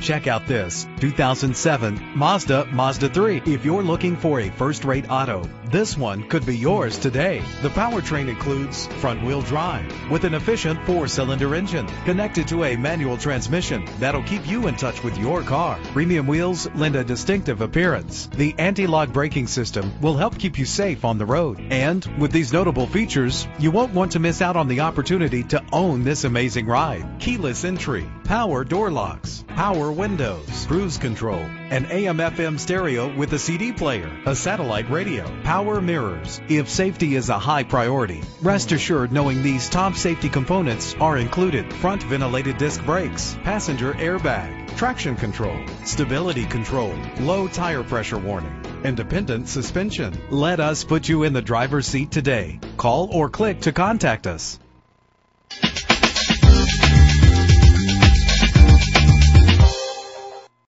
check out this 2007 Mazda Mazda 3. If you're looking for a first-rate auto, this one could be yours today. The powertrain includes front-wheel drive with an efficient four-cylinder engine connected to a manual transmission that'll keep you in touch with your car. Premium wheels lend a distinctive appearance. The anti-lock braking system will help keep you safe on the road. And with these notable features, you won't want to miss out on the opportunity to own this amazing ride. Keyless entry, power door locks, power windows, cruise control, an AM FM stereo with a CD player, a satellite radio, power mirrors. If safety is a high priority, rest assured knowing these top safety components are included. Front ventilated disc brakes, passenger airbag, traction control, stability control, low tire pressure warning, independent suspension. Let us put you in the driver's seat today. Call or click to contact us.